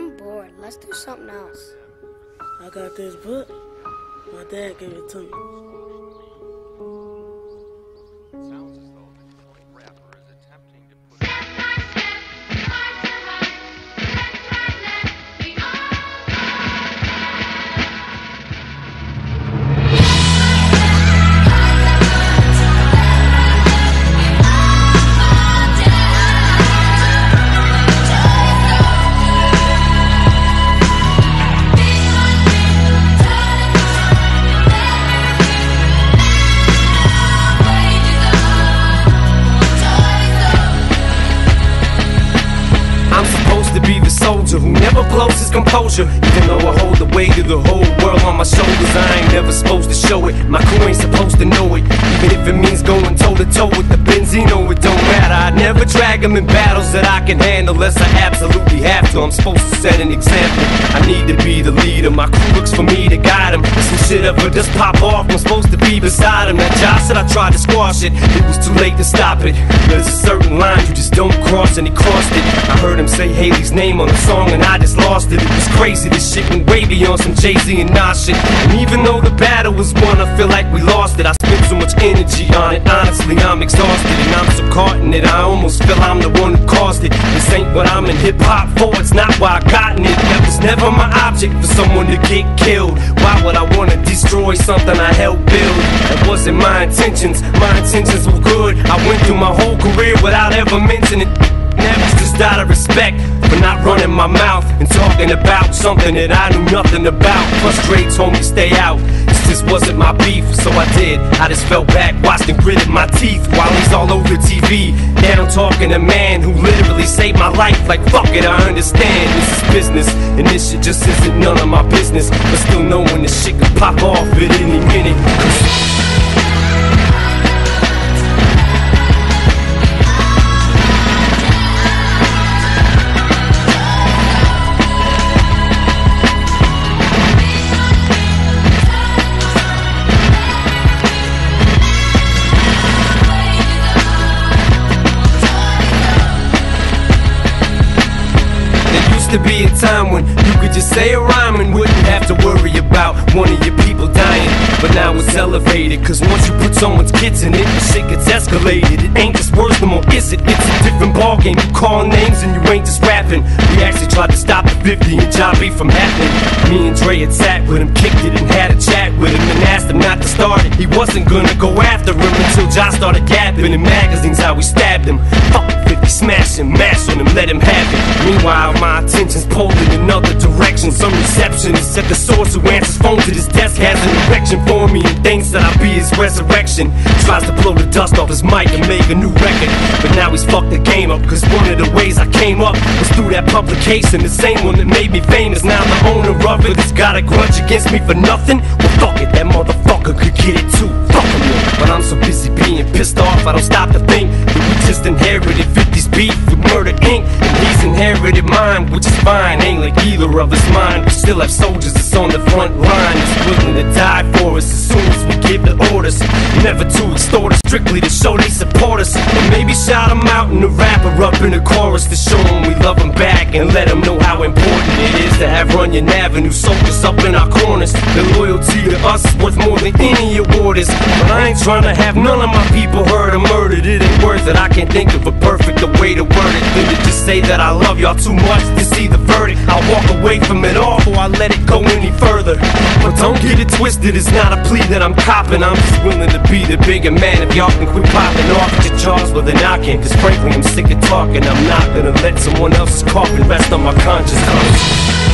I'm bored. Let's do something else. I got this book. My dad gave it to me. Composure. Even though I hold the weight of the whole world on my shoulders, I ain't never supposed to show it. My crew ain't supposed to know it. Even if it means going toe to toe with the Benzino, it don't matter. I never drag them in battles that I can handle unless I absolutely have to. I'm supposed to set an example. I need to be the leader. My crew looks for me to guide them. Some shit ever just pop off, I'm supposed to be beside him. That Ja shit I tried to squash it. It was too late to stop it. There's a certain line you just don't cross, and he crossed it. I heard him say Hailie's name on the song, and I just lost it. Way some Jay Z and Nas shit. And even though the battle was won, I feel like we lost it. I spent so much energy on it. Honestly, I'm exhausted, and I'm so caught in it. I almost feel I'm the one who caused it. This ain't what I'm in hip hop for. It's not why I gotten it. That was never my object for someone to get killed. Why would I wanna destroy something I helped build? That wasn't my intentions. My intentions were good. I went through my whole career without ever mentioning. That was just out of respect for not running my mouth and talking about something that I knew nothing about. Frustrates told me stay out. This just wasn't my beef, so I did. I just fell back, watched and gritted my teeth while he's all over TV. Now I'm talking to a man who literally saved my life. Like fuck it, I understand this is business, and this shit just isn't none of my business. But still knowing this shit could pop off at any used to be a time when you could just say a rhyme and wouldn't have to worry about one of your people dying. But now it's elevated, cause once you put someone's kids in it, shit gets escalated. It ain't just words no more, is it? It's a different ballgame. You call names and you ain't just rapping. We actually tried to stop the 50 and John from happening. Me and Dre had sat with him, kicked it, and had a chat with him, and asked him not to start it. He wasn't gonna go after him until Ja started gapping in magazines how we stabbed him. Fuck 50, smash mash on him, let him have it. Meanwhile, my attention's pulled in another direction. Some receptionist at the source who answers phone to his desk has an erection for me and thinks that I'll be his resurrection. Tries to blow the dust off his mic and make a new record. But now he's fucked the game up, cause one of the ways I came up was through that publication. The same one that made me famous. Now the owner of it has got a grudge against me for nothing. Well, fuck it, that motherfucker could get it too. Fuck him. But I'm so busy being pissed off, I don't stop inherited mine, which is fine. Ain't like either of us mine. We still have soldiers that's on the front line, that's willing to die for us as soon as we give the orders. Never to extort us, strictly to show they support us. And maybe shout them out in the rapper up in the chorus to show them we love them back and let them know how important it is to have Runyon Avenue soldiers up in our corners. Their loyalty to us is worth more than any award is. But I ain't trying to have none of my people hurt or murdered. It ain't worth it. I can't think of a perfect way to word it than to just say that I love y'all too much to see the verdict. I'll walk away from it all before I let it go any further. But don't get it twisted, it's not a plea that I'm copping. I'm just willing to be the bigger man if y'all can quit popping off at your jaws, well then I. Cause frankly, I'm sick of talking. I'm not gonna let someone else's coffin rest on my conscience.